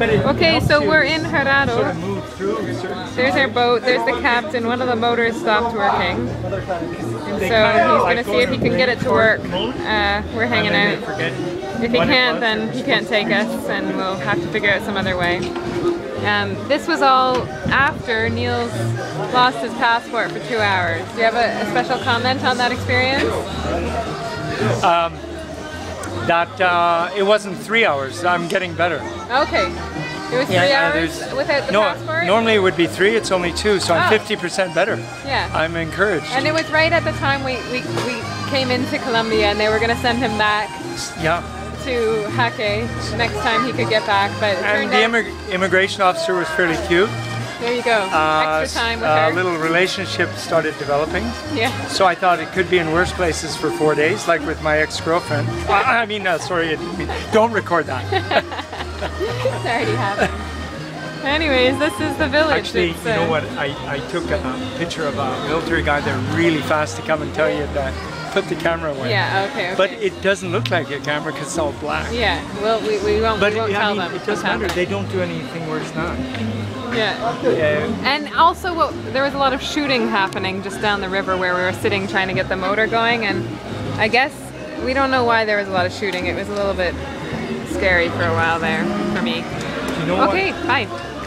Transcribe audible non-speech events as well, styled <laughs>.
Okay, so we're in Sort Jurado. of move through certain There's our boat, there's the captain, one of the motors stopped working. And so he's gonna see if he can get it to work. Uh, we're hanging and then they out. If he can't, then he can't take us and we'll have to figure out some other way. Um, this was all after Niels lost his passport for two hours. Do you have a, a special comment on that experience? That uh, it wasn't three hours. I'm getting better. Okay. It was three hours there's- without the no, passport? normally it would be three. It's only two, so I'm Oh. 50% better. Yeah. I'm encouraged. And it was right at the time we, we, we came into Colombia and they were going to send him back yeah. to Jaqué next time he could get back. But it And turned the out, immig- immigration officer was fairly cute. There you go. Uh, Extra time with a her. little relationship started developing. yeah. So I thought it could be in worse places for four days, like with my ex-girlfriend. Well, I mean, uh, sorry, don't record that. <laughs> It's already happened. Anyways, this is the village. Actually, you know uh, what? I, I took a, a picture of a military guy there really fast to come and tell you that put the camera away. Yeah, okay, okay. But it doesn't look like a camera because it's all black. yeah, well, we, we won't, But we won't I tell mean, them. it doesn't matter. happening. They don't do anything where it's not. Yeah. Yeah. And also, what, there was a lot of shooting happening just down the river where we were sitting trying to get the motor going, and I guess we don't know why there was a lot of shooting. It was a little bit scary for a while there for me. you know Okay, bye. what?